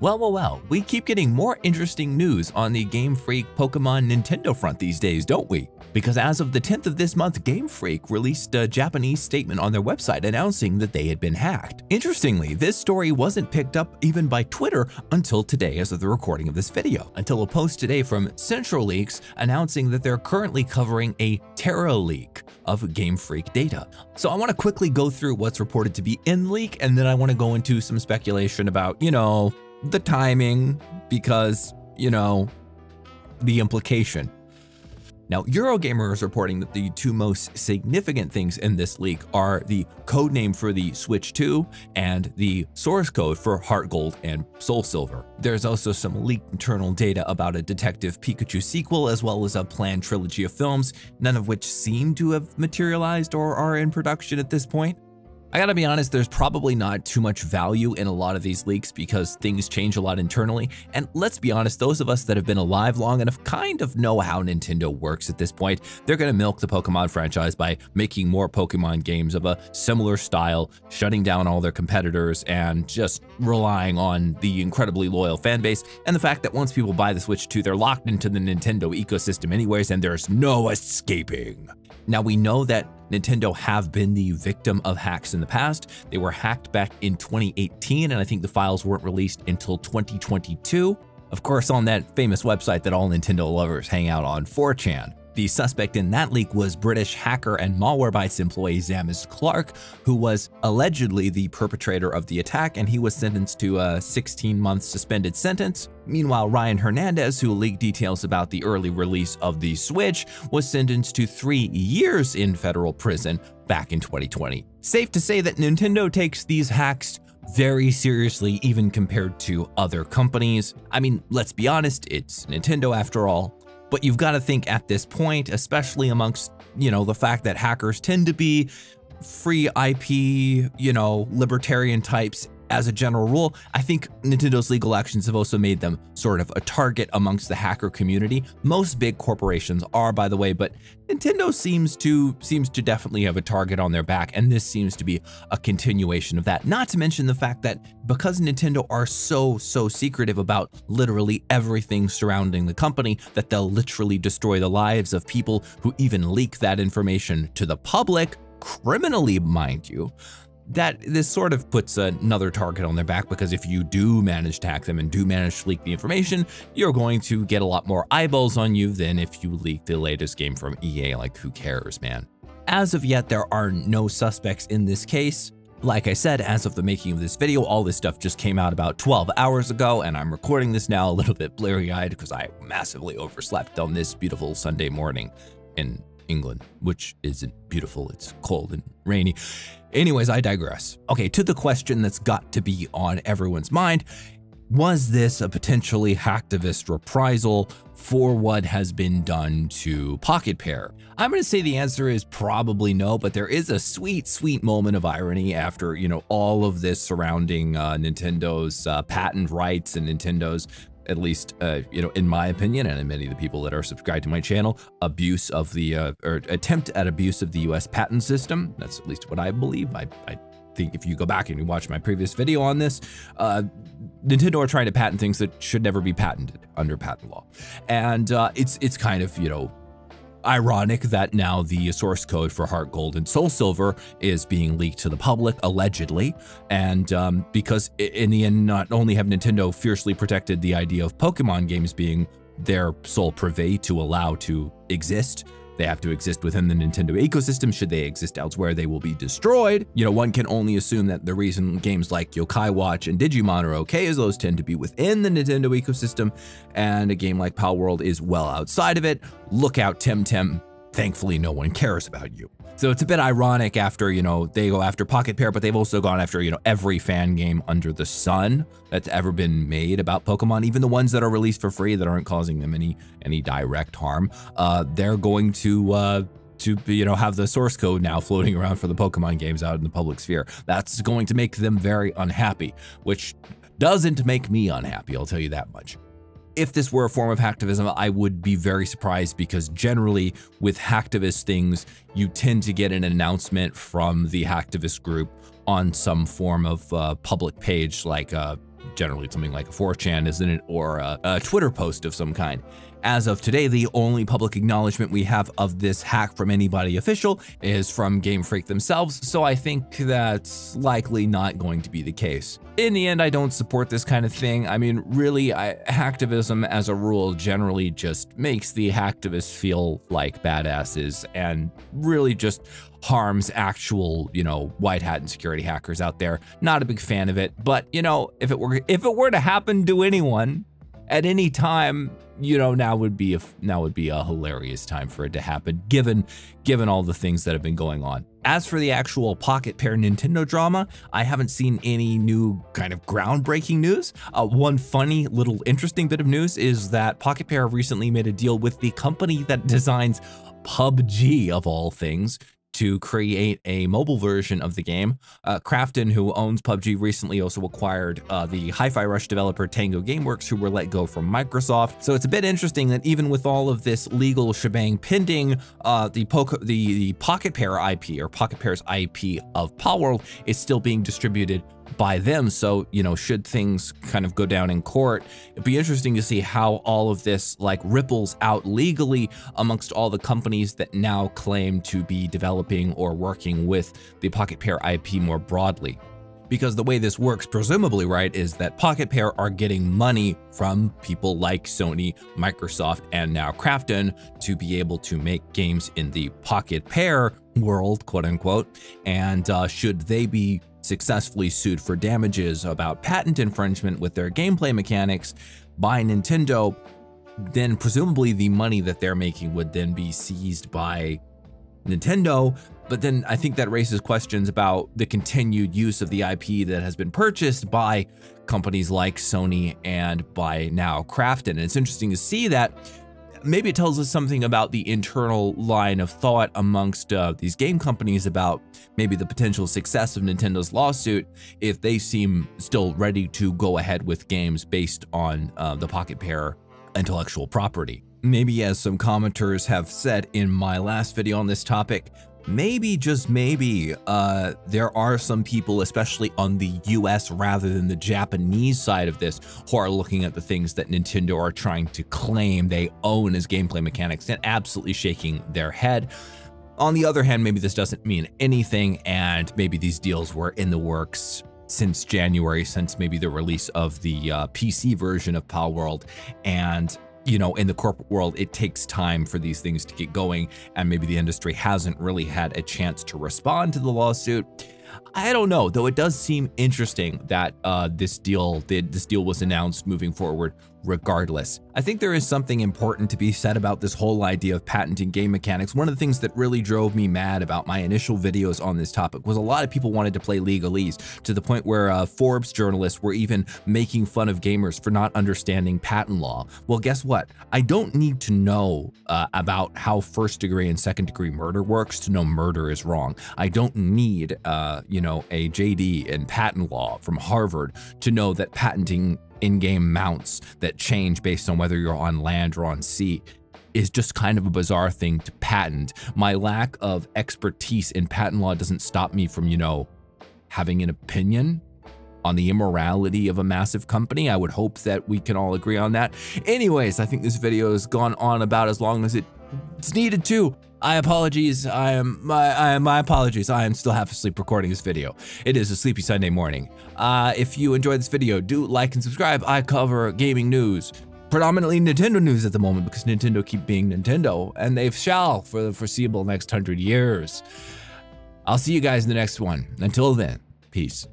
Well, well, well, we keep getting more interesting news on the Game Freak Pokemon Nintendo front these days, don't we? Because as of the 10th of this month, Game Freak released a Japanese statement on their website announcing that they had been hacked. Interestingly, this story wasn't picked up even by Twitter until today as of the recording of this video, until a post today from Centro Leaks announcing that they're currently covering a Teraleak of Game Freak data. So I want to quickly go through what's reported to be in leak, and then I want to go into some speculation about, you know, the timing because, you know, the implication. Now, Eurogamer is reporting that the two most significant things in this leak are the code name for the Switch 2 and the source code for Heart Gold and Soul Silver. There's also some leaked internal data about a Detective Pikachu sequel as well as a planned trilogy of films, none of which seem to have materialized or are in production at this point. I gotta be honest, there's probably not too much value in a lot of these leaks because things change a lot internally. And let's be honest, those of us that have been alive long enough kind of know how Nintendo works at this point. They're gonna milk the Pokemon franchise by making more Pokemon games of a similar style, shutting down all their competitors, and just relying on the incredibly loyal fan base and the fact that once people buy the Switch 2, they're locked into the Nintendo ecosystem anyways, and there's no escaping. Now we know that Nintendo have been the victim of hacks in the past. They were hacked back in 2018, and I think the files weren't released until 2022. Of course, on that famous website that all Nintendo lovers hang out on, 4chan. The suspect in that leak was British hacker and Malwarebytes employee Zammis Clark, who was allegedly the perpetrator of the attack, and he was sentenced to a 16-month suspended sentence. Meanwhile, Ryan Hernandez, who leaked details about the early release of the Switch, was sentenced to three years in federal prison back in 2020. Safe to say that Nintendo takes these hacks very seriously even compared to other companies. I mean, let's be honest, it's Nintendo after all. But you've got to think at this point, especially amongst, you know, the fact that hackers tend to be free IP, you know, libertarian types as a general rule, I think Nintendo's legal actions have also made them sort of a target amongst the hacker community. Most big corporations are, by the way, but Nintendo seems to seems to definitely have a target on their back, and this seems to be a continuation of that. Not to mention the fact that because Nintendo are so, so secretive about literally everything surrounding the company, that they'll literally destroy the lives of people who even leak that information to the public, criminally, mind you that this sort of puts another target on their back because if you do manage to hack them and do manage to leak the information, you're going to get a lot more eyeballs on you than if you leak the latest game from EA, like who cares, man. As of yet, there are no suspects in this case. Like I said, as of the making of this video, all this stuff just came out about 12 hours ago, and I'm recording this now a little bit blurry-eyed because I massively overslept on this beautiful Sunday morning in England, which isn't beautiful. It's cold and rainy. Anyways, I digress. Okay, to the question that's got to be on everyone's mind. Was this a potentially hacktivist reprisal for what has been done to Pocket Pair? I'm going to say the answer is probably no, but there is a sweet, sweet moment of irony after, you know, all of this surrounding uh, Nintendo's uh, patent rights and Nintendo's at least, uh, you know, in my opinion, and in many of the people that are subscribed to my channel, abuse of the, uh, or attempt at abuse of the US patent system. That's at least what I believe. I, I think if you go back and you watch my previous video on this, uh, Nintendo are trying to patent things that should never be patented under patent law. And uh, it's, it's kind of, you know, ironic that now the source code for Heart Gold and Soul Silver is being leaked to the public, allegedly. And um, because in the end, not only have Nintendo fiercely protected the idea of Pokemon games being their sole purvey to allow to exist, they have to exist within the Nintendo ecosystem. Should they exist elsewhere, they will be destroyed. You know, one can only assume that the reason games like Yokai Watch and Digimon are okay is those tend to be within the Nintendo ecosystem, and a game like Palworld is well outside of it. Look out, Temtem. Thankfully, no one cares about you. So it's a bit ironic after, you know, they go after Pocket Pair, but they've also gone after, you know, every fan game under the sun that's ever been made about Pokemon, even the ones that are released for free that aren't causing them any any direct harm. Uh, they're going to uh, to you know have the source code now floating around for the Pokemon games out in the public sphere. That's going to make them very unhappy, which doesn't make me unhappy, I'll tell you that much if this were a form of hacktivism, I would be very surprised because generally with hacktivist things, you tend to get an announcement from the hacktivist group on some form of uh, public page like uh, generally something like a 4chan, isn't it? Or a, a Twitter post of some kind. As of today, the only public acknowledgement we have of this hack from anybody official is from Game Freak themselves, so I think that's likely not going to be the case. In the end, I don't support this kind of thing. I mean, really, I, hacktivism as a rule generally just makes the hacktivists feel like badasses and really just harms actual, you know, white hat and security hackers out there. Not a big fan of it, but you know, if it were if it were to happen to anyone at any time, you know, now would be a now would be a hilarious time for it to happen, given given all the things that have been going on. As for the actual Pocket Pair Nintendo drama, I haven't seen any new kind of groundbreaking news. Uh, one funny little interesting bit of news is that Pocket Pair recently made a deal with the company that designs PUBG of all things to create a mobile version of the game. Uh, Krafton, who owns PUBG, recently also acquired uh, the Hi-Fi Rush developer Tango Gameworks, who were let go from Microsoft. So it's a bit interesting that even with all of this legal shebang pending, uh, the, the, the Pocket Pair IP or Pocket Pair's IP of Palworld is still being distributed by them. So, you know, should things kind of go down in court, it'd be interesting to see how all of this like ripples out legally amongst all the companies that now claim to be developing or working with the Pocket Pair IP more broadly. Because the way this works, presumably, right, is that Pocket Pair are getting money from people like Sony, Microsoft, and now Krafton to be able to make games in the Pocket Pair world, quote unquote. And uh, should they be successfully sued for damages about patent infringement with their gameplay mechanics by Nintendo, then presumably the money that they're making would then be seized by Nintendo. But then I think that raises questions about the continued use of the IP that has been purchased by companies like Sony and by now Krafton. And it's interesting to see that maybe it tells us something about the internal line of thought amongst uh, these game companies about maybe the potential success of Nintendo's lawsuit if they seem still ready to go ahead with games based on uh, the Pocket Pair intellectual property. Maybe as some commenters have said in my last video on this topic, maybe, just maybe, uh, there are some people, especially on the US rather than the Japanese side of this, who are looking at the things that Nintendo are trying to claim they own as gameplay mechanics and absolutely shaking their head. On the other hand, maybe this doesn't mean anything, and maybe these deals were in the works since January, since maybe the release of the uh, PC version of Palworld, and you know, in the corporate world, it takes time for these things to get going, and maybe the industry hasn't really had a chance to respond to the lawsuit. I don't know, though it does seem interesting that uh, this deal this deal was announced moving forward regardless. I think there is something important to be said about this whole idea of patenting game mechanics. One of the things that really drove me mad about my initial videos on this topic was a lot of people wanted to play legalese to the point where uh, Forbes journalists were even making fun of gamers for not understanding patent law. Well, guess what? I don't need to know uh, about how first degree and second degree murder works to know murder is wrong. I don't need, uh, you know, a JD in patent law from Harvard to know that patenting in-game mounts that change based on whether you're on land or on sea is just kind of a bizarre thing to patent. My lack of expertise in patent law doesn't stop me from, you know, having an opinion on the immorality of a massive company. I would hope that we can all agree on that. Anyways, I think this video has gone on about as long as it's needed to. I apologies. I am my I am my apologies. I am still half asleep recording this video. It is a sleepy Sunday morning. Uh, if you enjoyed this video, do like and subscribe. I cover gaming news, predominantly Nintendo news at the moment because Nintendo keep being Nintendo, and they shall for the foreseeable next hundred years. I'll see you guys in the next one. Until then, peace.